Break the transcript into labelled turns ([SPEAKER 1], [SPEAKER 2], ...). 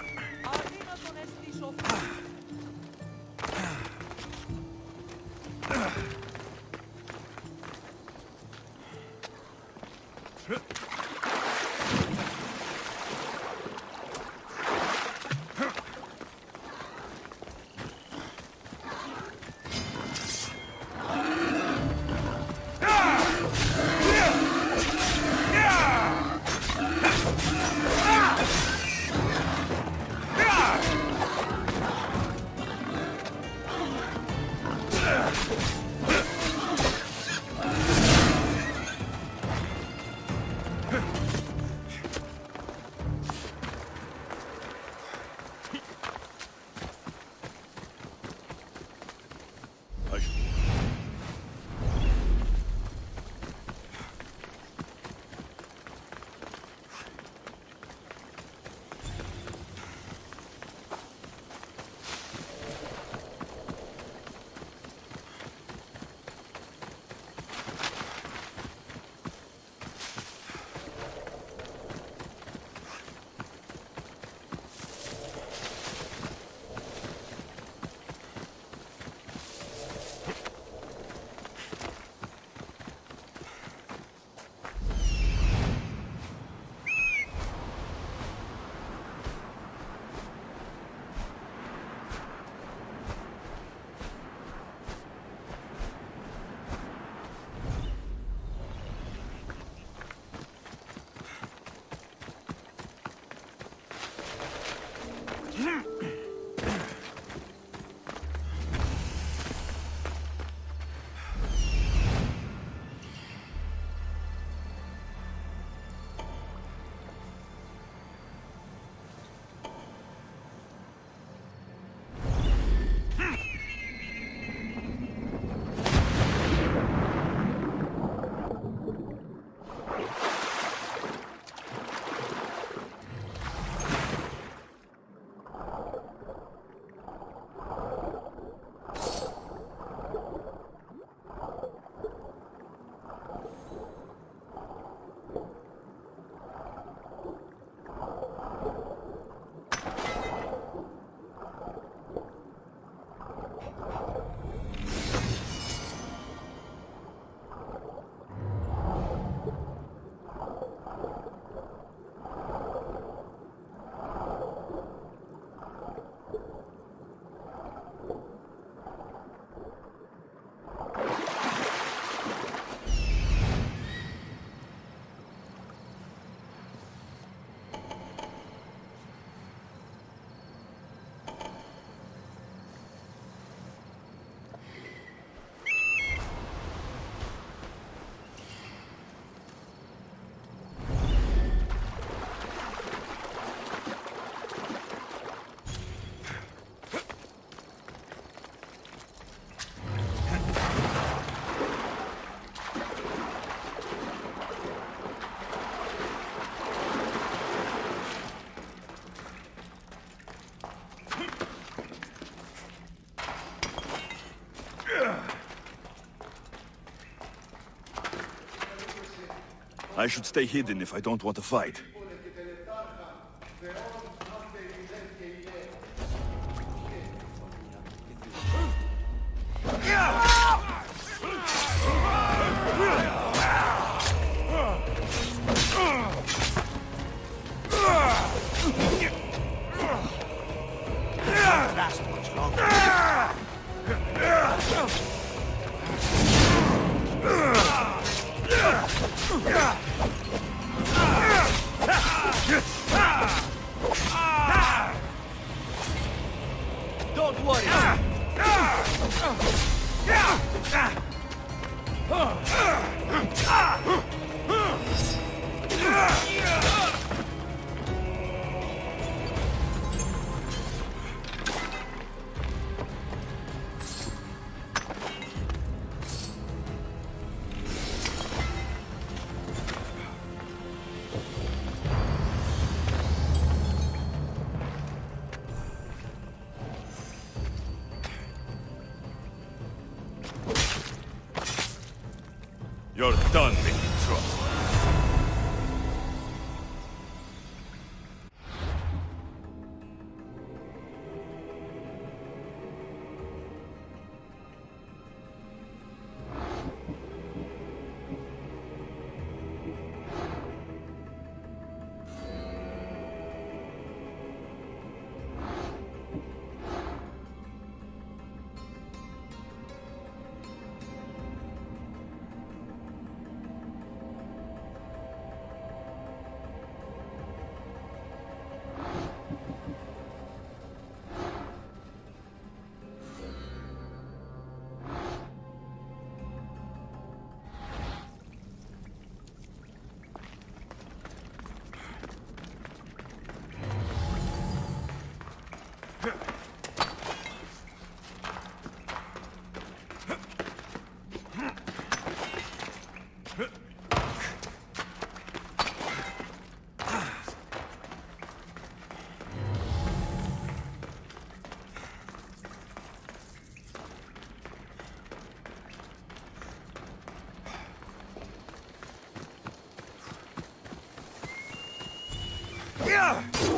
[SPEAKER 1] Arriba con estos sopra.
[SPEAKER 2] I should stay hidden if I don't want to fight.
[SPEAKER 1] Don't worry.
[SPEAKER 2] done making. Yeah!